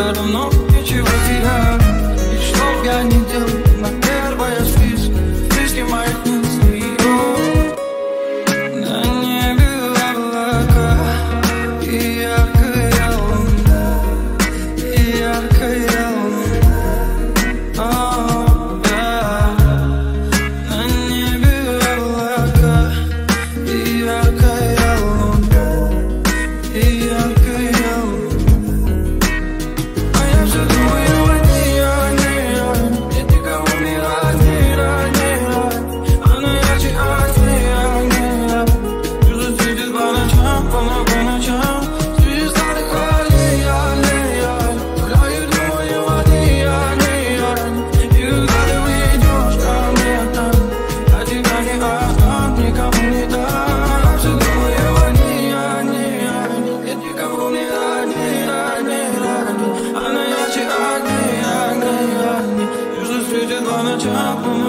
так давно, и чего терять, и что я не делал на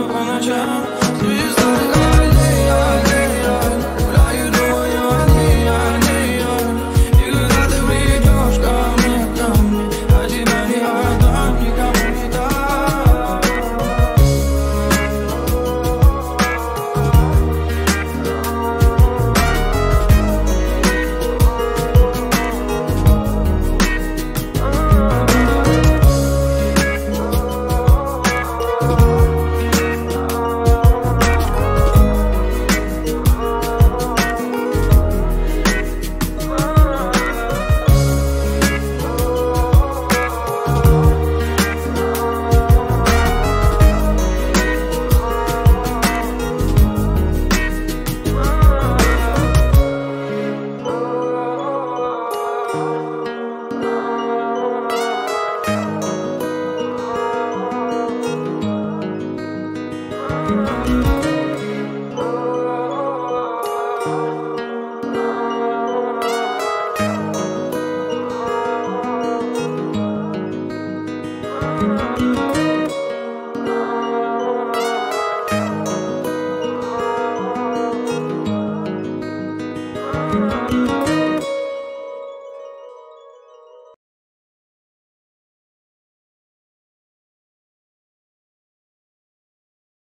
on a job